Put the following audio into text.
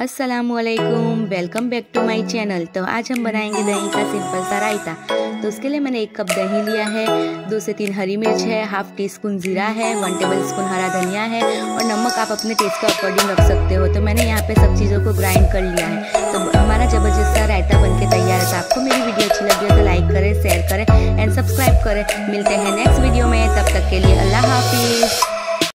असलकुम welcome back to my channel तो आज हम बनाएँगे दही का सिंपल सा रायता। तो उसके लिए मैंने एक कप दही लिया है, दो से तीन हरी मिर्च है हाफ़ टी स्पून ज़ीरा है वन टेबल स्पून हरा धनिया है और नमक आप अपने टेस्ट के अकॉर्डिंग रख सकते हो। तो मैंने यहाँ पे सब चीज़ों को ग्राइंड कर लिया है। तो हमारा ज़बरदस्त सा रायता बन के तैयार है। तो आपको मेरी वीडियो अच्छी लगी हो तो लाइक करें शेयर करें एंड सब्सक्राइब करें। मिलते हैं नेक्स्ट वीडियो